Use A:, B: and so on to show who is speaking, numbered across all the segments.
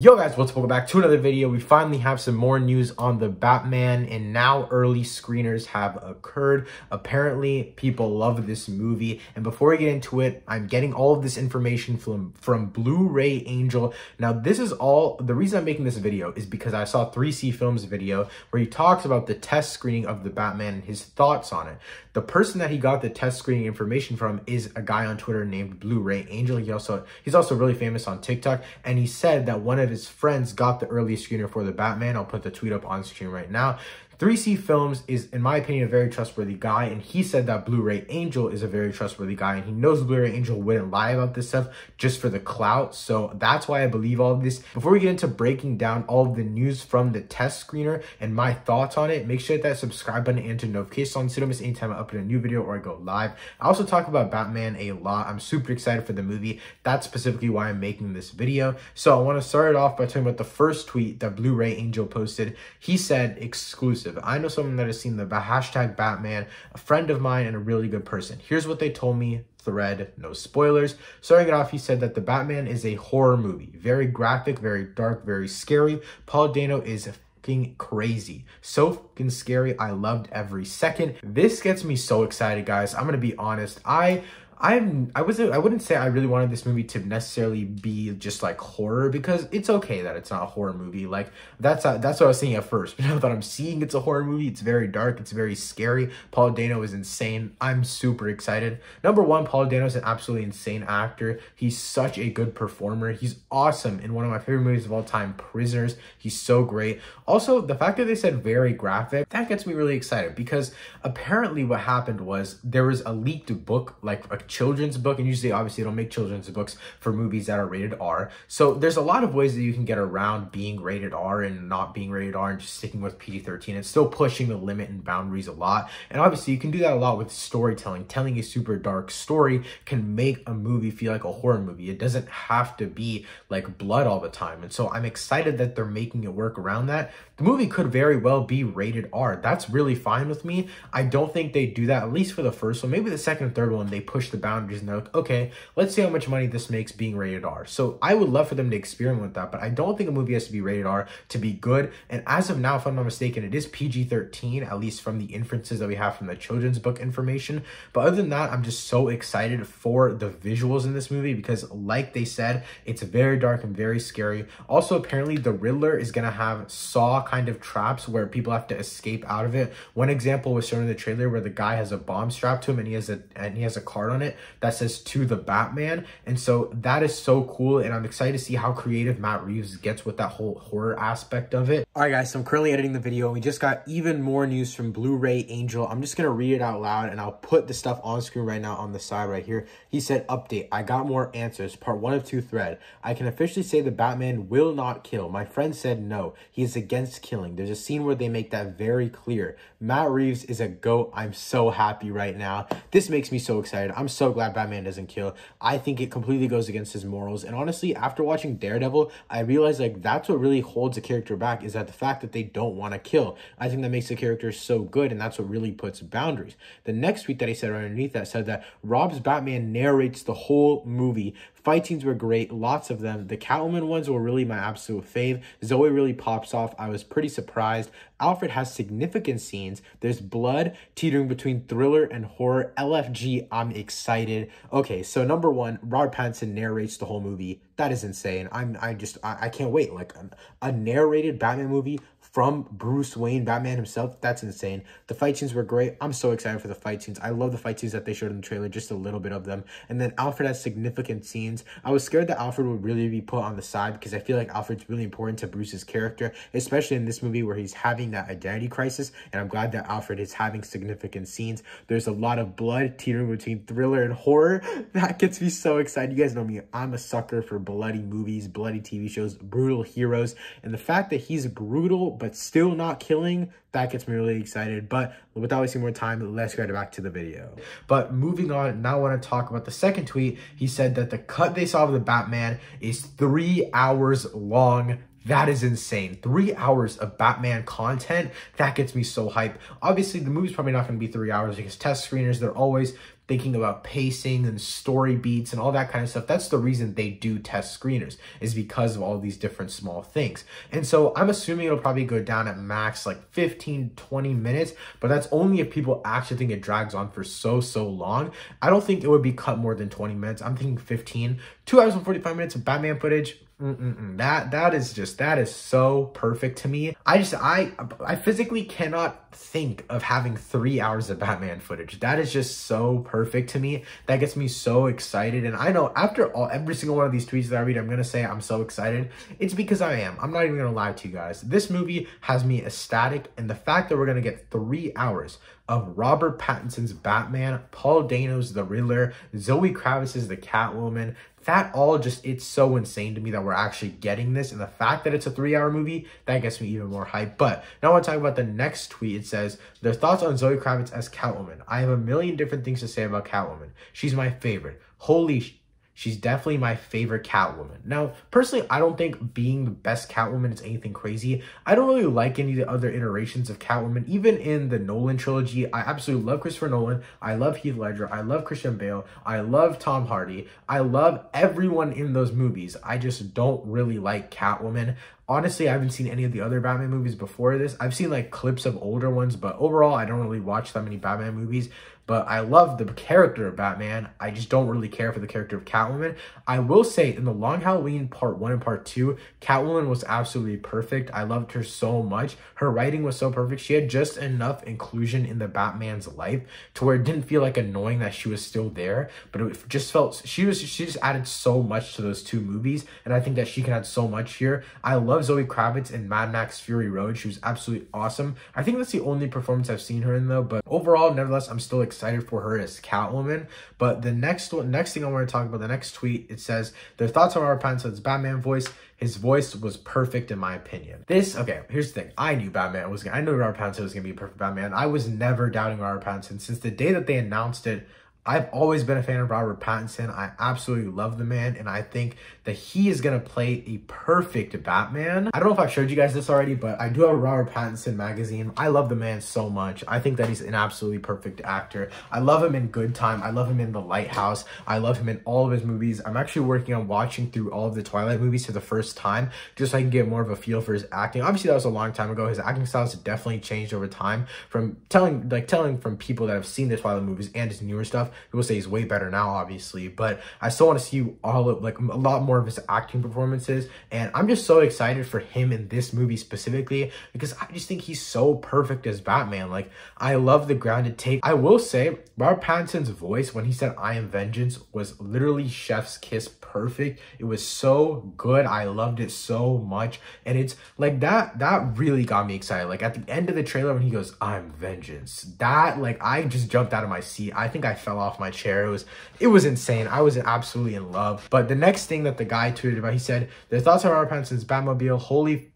A: Yo guys, what's up? Welcome back to another video. We finally have some more news on the Batman and now early screeners have occurred. Apparently, people love this movie. And before we get into it, I'm getting all of this information from, from Blu-ray Angel. Now, this is all, the reason I'm making this video is because I saw 3C Films video where he talks about the test screening of the Batman and his thoughts on it. The person that he got the test screening information from is a guy on Twitter named Blu-ray Angel. He also, he's also really famous on TikTok. And he said that one of of his friends got the early screener for the Batman. I'll put the tweet up on screen right now. 3C Films is, in my opinion, a very trustworthy guy, and he said that Blu-ray Angel is a very trustworthy guy, and he knows Blu-ray Angel wouldn't lie about this stuff just for the clout, so that's why I believe all of this. Before we get into breaking down all of the news from the test screener and my thoughts on it, make sure that, that subscribe button and turn notifications on so you don't miss any time I upload a new video or I go live. I also talk about Batman a lot. I'm super excited for the movie. That's specifically why I'm making this video. So I want to start it off by talking about the first tweet that Blu-ray Angel posted. He said, exclusive exclusive. I know someone that has seen the hashtag Batman, a friend of mine and a really good person. Here's what they told me thread, no spoilers. Starting it off, he said that the Batman is a horror movie. Very graphic, very dark, very scary. Paul Dano is fucking crazy. So fucking scary. I loved every second. This gets me so excited, guys. I'm gonna be honest. I I'm I wasn't I wouldn't say I really wanted this movie to necessarily be just like horror because it's okay that it's not a horror movie. Like that's uh, that's what I was saying at first. But now that I'm seeing it's a horror movie, it's very dark, it's very scary. Paul Dano is insane. I'm super excited. Number one, Paul Dano is an absolutely insane actor. He's such a good performer. He's awesome in one of my favorite movies of all time, Prisoners. He's so great. Also, the fact that they said very graphic, that gets me really excited because apparently what happened was there was a leaked book, like a children's book, and usually obviously don't make children's books for movies that are rated R. So there's a lot of ways that you can get around being rated R and not being rated R and just sticking with PG-13 and still pushing the limit and boundaries a lot. And obviously you can do that a lot with storytelling. Telling a super dark story can make a movie feel like a horror movie. It doesn't have to be like blood all the time. And so I'm excited that they're making it work around that. The movie could very well be rated R. That's really fine with me. I don't think they do that, at least for the first one. Maybe the second and third one, they push the boundaries and they're like, okay, let's see how much money this makes being rated R. So I would love for them to experiment with that, but I don't think a movie has to be rated R to be good. And as of now, if I'm not mistaken, it is PG-13, at least from the inferences that we have from the children's book information. But other than that, I'm just so excited for the visuals in this movie because like they said, it's very dark and very scary. Also, apparently the Riddler is going to have Saw kind of traps where people have to escape out of it. One example was shown in the trailer where the guy has a bomb strapped to him and he has a and he has a card on it that says to the Batman. And so that is so cool. And I'm excited to see how creative Matt Reeves gets with that whole horror aspect of it. All right, guys, so I'm currently editing the video. We just got even more news from Blu-ray Angel. I'm just going to read it out loud and I'll put the stuff on screen right now on the side right here. He said, update, I got more answers. Part one of two thread. I can officially say the Batman will not kill. My friend said no. He is against killing. There's a scene where they make that very clear. Matt Reeves is a goat. I'm so happy right now. This makes me so excited. I'm glad Batman doesn't kill. I think it completely goes against his morals. And honestly, after watching Daredevil, I realized like that's what really holds a character back is that the fact that they don't want to kill. I think that makes the character so good and that's what really puts boundaries. The next tweet that he said underneath that said that Rob's Batman narrates the whole movie Fight scenes were great, lots of them. The Catwoman ones were really my absolute fave. Zoe really pops off. I was pretty surprised. Alfred has significant scenes. There's blood teetering between thriller and horror. LFG, I'm excited. Okay, so number one, Robert Pattinson narrates the whole movie. That is insane. I'm I just I, I can't wait. Like a, a narrated Batman movie from Bruce Wayne, Batman himself. That's insane. The fight scenes were great. I'm so excited for the fight scenes. I love the fight scenes that they showed in the trailer, just a little bit of them. And then Alfred has significant scenes. I was scared that Alfred would really be put on the side because I feel like Alfred's really important to Bruce's character, especially in this movie where he's having that identity crisis. And I'm glad that Alfred is having significant scenes. There's a lot of blood teetering between thriller and horror. That gets me so excited. You guys know me. I'm a sucker for bloody movies, bloody TV shows, brutal heroes. And the fact that he's brutal but still not killing, that gets me really excited. But without wasting more time, let's get back to the video. But moving on, now I want to talk about the second tweet. He said that the cut they saw of the Batman is three hours long. That is insane. Three hours of Batman content. That gets me so hype. Obviously, the movie's probably not going to be three hours because test screeners, they're always thinking about pacing and story beats and all that kind of stuff. That's the reason they do test screeners is because of all these different small things. And so I'm assuming it'll probably go down at max like 15, 20 minutes, but that's only if people actually think it drags on for so, so long. I don't think it would be cut more than 20 minutes. I'm thinking 15, two hours and 45 minutes of Batman footage Mm-mm-mm. That that is just that is so perfect to me. I just I I physically cannot think of having three hours of Batman footage. That is just so perfect to me. That gets me so excited. And I know after all every single one of these tweets that I read, I'm gonna say I'm so excited. It's because I am. I'm not even gonna lie to you guys. This movie has me ecstatic, and the fact that we're gonna get three hours of Robert Pattinson's Batman, Paul Dano's The Riddler, Zoe Kravitz's The Catwoman, that all just, it's so insane to me that we're actually getting this. And the fact that it's a three hour movie, that gets me even more hype. But now I want to talk about the next tweet. It says, their thoughts on Zoe Kravitz as Catwoman. I have a million different things to say about Catwoman. She's my favorite. Holy She's definitely my favorite Catwoman. Now, personally, I don't think being the best Catwoman is anything crazy. I don't really like any of the other iterations of Catwoman. Even in the Nolan trilogy, I absolutely love Christopher Nolan. I love Heath Ledger. I love Christian Bale. I love Tom Hardy. I love everyone in those movies. I just don't really like Catwoman. Honestly, I haven't seen any of the other Batman movies before this. I've seen like clips of older ones, but overall, I don't really watch that many Batman movies but I love the character of Batman. I just don't really care for the character of Catwoman. I will say in the Long Halloween part one and part two, Catwoman was absolutely perfect. I loved her so much. Her writing was so perfect. She had just enough inclusion in the Batman's life to where it didn't feel like annoying that she was still there, but it just felt she was she just added so much to those two movies, and I think that she can add so much here. I love Zoe Kravitz in Mad Max Fury Road. She was absolutely awesome. I think that's the only performance I've seen her in though, but overall, nevertheless, I'm still excited excited for her as Catwoman. But the next next thing I want to talk about, the next tweet, it says their thoughts on Robert Pattinson's Batman voice. His voice was perfect in my opinion. This, okay, here's the thing. I knew Batman was I knew Robert Pattinson was gonna be a perfect Batman. I was never doubting Robert Pattinson since the day that they announced it. I've always been a fan of Robert Pattinson. I absolutely love the man, and I think that he is to play a perfect Batman. I don't know if I've showed you guys this already, but I do have a Robert Pattinson magazine. I love the man so much. I think that he's an absolutely perfect actor. I love him in Good Time. I love him in The Lighthouse. I love him in all of his movies. I'm actually working on watching through all of the Twilight movies for the first time, just so I can get more of a feel for his acting. Obviously, that was a long time ago. His acting style has definitely changed over time from telling, like telling from people that have seen the Twilight movies and his newer stuff People say he's way better now, obviously, but I still want to see all of like a lot more of his acting performances. And I'm just so excited for him in this movie specifically because I just think he's so perfect as Batman. Like, I love the grounded take. I will say, Robert Pattinson's voice when he said I am vengeance was literally chef's kiss perfect. It was so good. I loved it so much. And it's like that, that really got me excited. Like at the end of the trailer when he goes, I'm vengeance, that like, I just jumped out of my seat. I think I fell off my chair. It was, it was insane. I was absolutely in love. But the next thing that the guy tweeted about, he said, their thoughts on Robert Pattinson's Batmobile, holy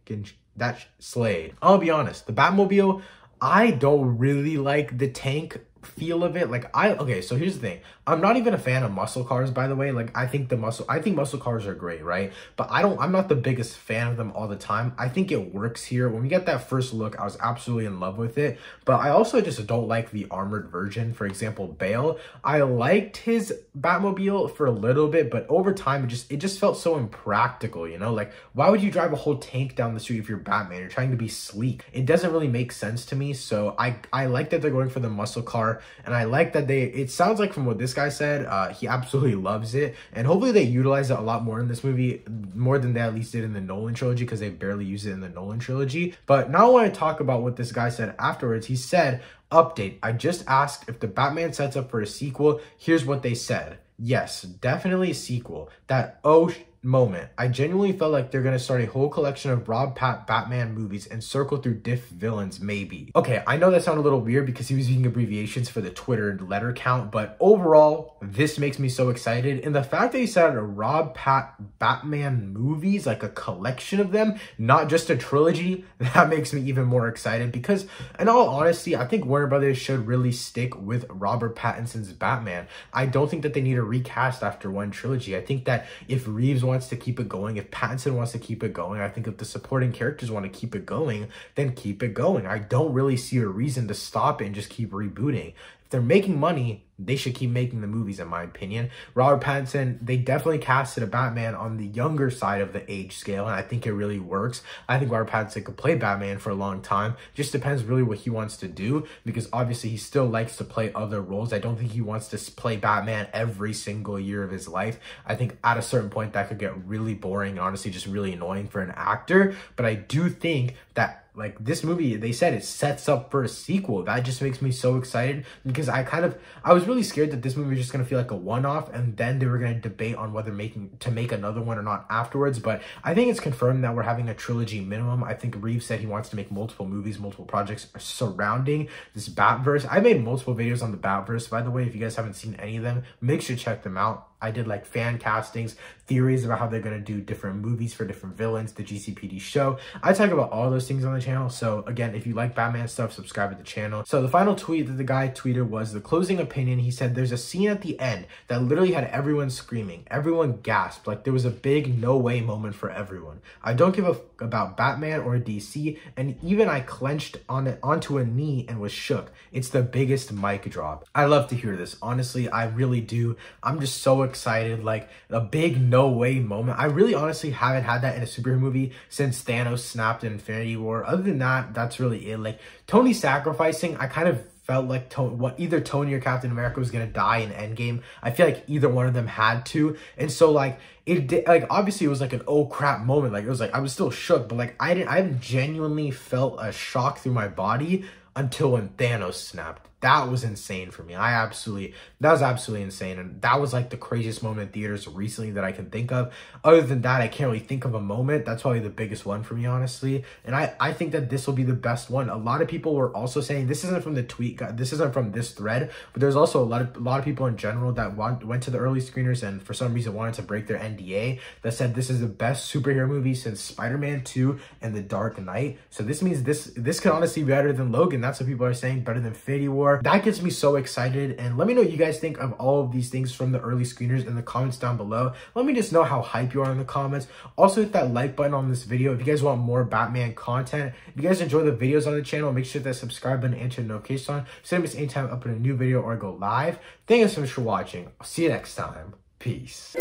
A: that slayed. I'll be honest, the Batmobile, I don't really like the tank feel of it. Like I okay, so here's the thing. I'm not even a fan of muscle cars, by the way. Like I think the muscle I think muscle cars are great, right? But I don't I'm not the biggest fan of them all the time. I think it works here. When we get that first look, I was absolutely in love with it. But I also just don't like the armored version. For example, Bale. I liked his Batmobile for a little bit, but over time it just it just felt so impractical, you know? Like why would you drive a whole tank down the street if you're Batman? You're trying to be sleek. It doesn't really make sense to me. So I I like that they're going for the muscle car and I like that they, it sounds like from what this guy said, uh, he absolutely loves it. And hopefully they utilize it a lot more in this movie, more than they at least did in the Nolan trilogy, because they barely use it in the Nolan trilogy. But now I want to talk about what this guy said afterwards. He said, update, I just asked if the Batman sets up for a sequel. Here's what they said. Yes, definitely a sequel. That, oh, moment. I genuinely felt like they're gonna start a whole collection of Rob Pat Batman movies and circle through diff villains, maybe. Okay, I know that sounded a little weird because he was using abbreviations for the Twitter letter count, but overall, this makes me so excited. And the fact that he said Rob Pat Batman movies, like a collection of them, not just a trilogy, that makes me even more excited because in all honesty, I think Warner Brothers should really stick with Robert Pattinson's Batman. I don't think that they need a recast after one trilogy. I think that if Reeves wants to keep it going, if Pattinson wants to keep it going, I think if the supporting characters want to keep it going, then keep it going. I don't really see a reason to stop and just keep rebooting they're making money, they should keep making the movies, in my opinion. Robert Pattinson, they definitely casted a Batman on the younger side of the age scale, and I think it really works. I think Robert Pattinson could play Batman for a long time. Just depends really what he wants to do, because obviously he still likes to play other roles. I don't think he wants to play Batman every single year of his life. I think at a certain point that could get really boring, honestly, just really annoying for an actor. But I do think that like this movie they said it sets up for a sequel. That just makes me so excited because i kind of i was really scared that this movie was just going to feel like a one-off and then they were going to debate on whether making to make another one or not afterwards. But i think it's confirmed that we're having a trilogy minimum. I think reeves said he wants to make multiple movies multiple projects surrounding this batverse. I made multiple videos on the batverse by the way if you guys haven't seen any of them make sure to check them out I did like fan castings, theories about how they're going to do different movies for different villains, the GCPD show. I talk about all those things on the channel. So again, if you like Batman stuff, subscribe to the channel. So the final tweet that the guy tweeted was the closing opinion. He said there's a scene at the end that literally had everyone screaming. Everyone gasped. Like there was a big no way moment for everyone. I don't give a about Batman or DC. And even I clenched on it onto a knee and was shook. It's the biggest mic drop. I love to hear this. Honestly, I really do. I'm just so excited. Excited, like a big no way moment. I really honestly haven't had that in a superhero movie since Thanos snapped in Infinity War. Other than that, that's really it. Like Tony sacrificing, I kind of felt like to- what either Tony or Captain America was gonna die in Endgame. I feel like either one of them had to, and so like it did, like obviously it was like an oh crap moment. Like it was like I was still shook, but like I didn't I genuinely felt a shock through my body until when Thanos snapped that was insane for me. I absolutely, that was absolutely insane. And that was like the craziest moment in theaters recently that I can think of. Other than that, I can't really think of a moment. That's probably the biggest one for me, honestly. And I, I think that this will be the best one. A lot of people were also saying, this isn't from the tweet, this isn't from this thread, but there's also a lot of, a lot of people in general that want, went to the early screeners and for some reason wanted to break their NDA that said this is the best superhero movie since Spider-Man 2 and The Dark Knight. So this means this, this could honestly be better than Logan. That's what people are saying, better than Infinity War that gets me so excited. And let me know what you guys think of all of these things from the early screeners in the comments down below. Let me just know how hype you are in the comments. Also hit that like button on this video if you guys want more Batman content. If you guys enjoy the videos on the channel, make sure that subscribe button and turn notifications on so you miss any time I upload a new video or go live. Thank you so much for watching. I'll see you next time. Peace.